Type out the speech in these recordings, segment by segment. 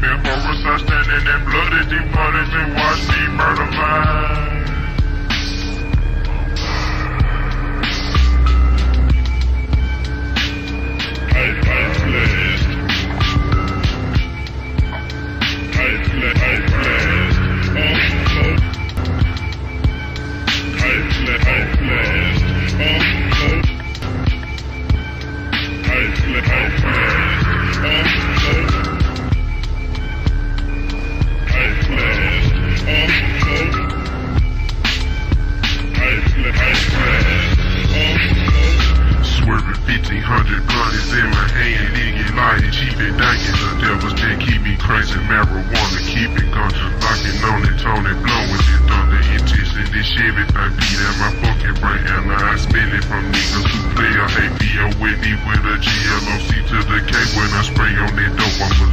been horror, and standing blood as they wanted to watch me murder mine. they dying. The devil's dick, he be crazy. Marijuana, keep it going. Locking on it, tone blowing it. Thunder, intense, and this shit, it, I beat at my fucking brain. And I spin it from niggas who play. I hate B.O. with E with a G-L-O-C to the K. When I spray on that dope, I'm a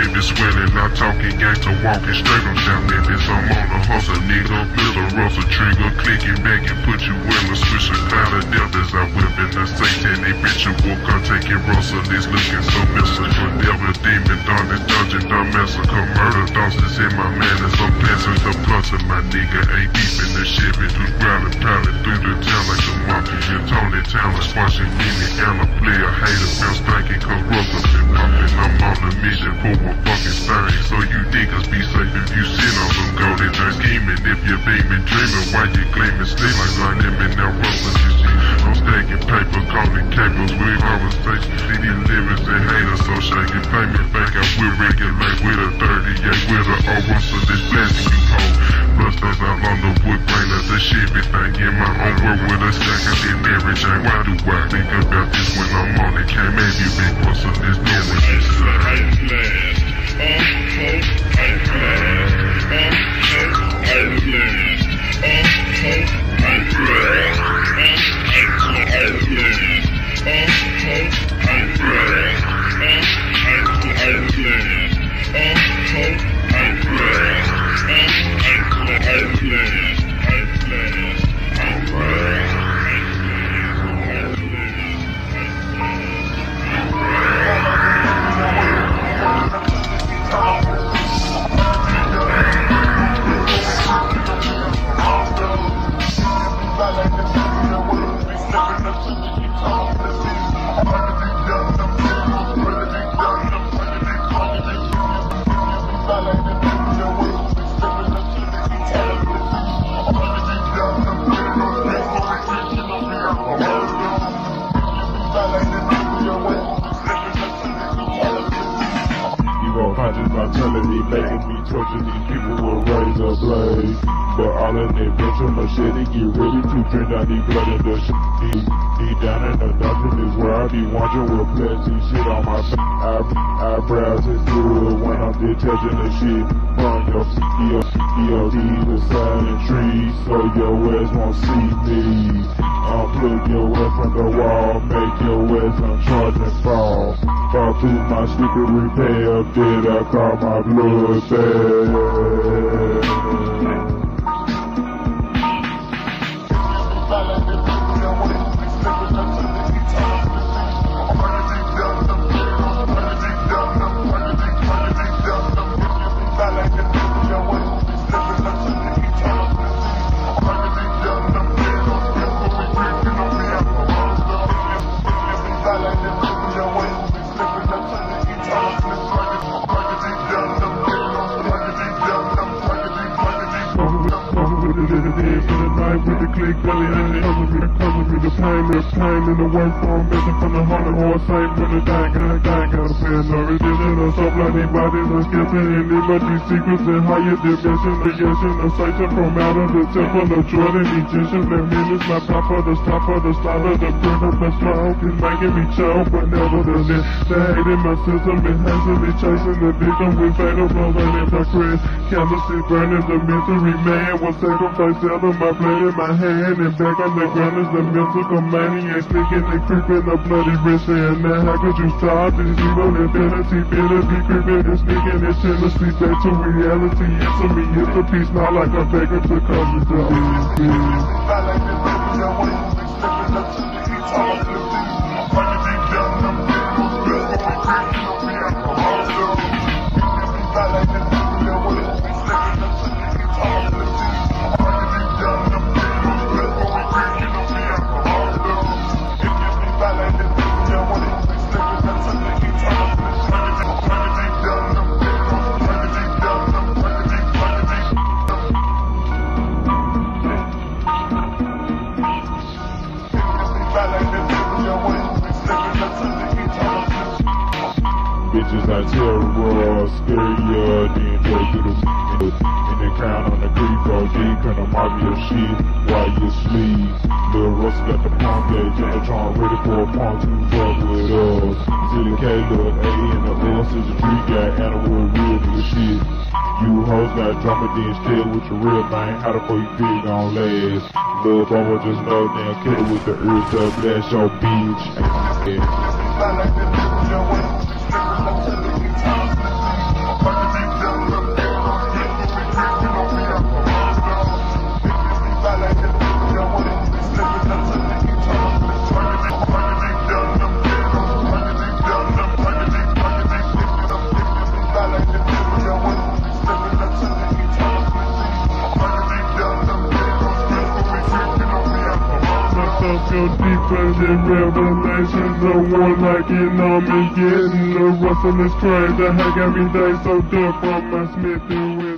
pimp is swelling. Not talking gangster, walking straight on down Memphis. I'm on a hustle, nigga. Middle rustle trigger, clicking back and put you in a switch a cloud of as I whip in the satanic ritual. Come taking Russell, this looking so mystical. Devil, demon, dawn, this dungeon, done massacre, murder, thoughts in my manners. I'm passing the plus of my nigga. Ain't deep in the Chevy, who's growling, prowling through the town like a monkey. And Tony Talent, squashing me, and a player, hater, bounce, thinking corruptive and. I'm on a mission for a fucking thing. So you niggas be safe if you sit on some golden joint scheming. If you're beaming, dreaming, why you claiming sleep like I am in that rustlers and shit. I'm stacking paper, calling cables with conversation. CD lyrics and haters, so shaking payment back. I will regulate with a 38 with a over, so this blessing you hold. Busters out on the wood grain of the Chevy Be in my own world with a. Why do I think about this when I'm on it? Can't maybe you been busting this knowing torture these people. But all in the adventure machete, get ready to drink down the blood in the shit. Deep, deep down in the dungeon is where I be watching with plenty shit on my. Eye, eyebrows is good when I'm detaching the shit. Burn your your your the silent trees so your ass won't see me. Unplug your ass from the wall, make your ass uncharged and fall. Fall through my stupid repair, did I call my blood bad? With the click belly and it cover me, cover me the pain, the pain in the work form, missing from the heart or same when the gotta pay a nervous vision or so blood, these bodies are skipping secrets in higher dimension, the yeshin, the from out of the temple of Jordan, Egyptian, that means my papa, the stopper, the starter, the burner, the smoke is making me choke, but nevertheless, the hate in my system hastily chasing the victim with fatal blows and if I crash, candlestick burning, the misery man was sacrificed, selling my blade in my hand and back on the ground is the mythical maniac sneaking and creeping the bloody wrist and now how could you stop this evil infinity better be creeping and sneaking and tendency back to reality it's a me it's a piece not like a beggar to come to Bitches are terror, scarier than go through the in the crown on the creek, bro. Deep in the your shit while you sleep. Lil Russ got the and the charm ready for a palm to fuck with us. City K, Lil A, and the is a tree guy, animal real nigga shit. You Always got drama, then still with your real thing. How the fuck you feel gon' last? Lil' Bubba just know damn killer with the urge to blast your bitch. Yeah. Myself go deeper than revelations No one. Like me Getting the rustle is crazy. The heck every day so from my Smith and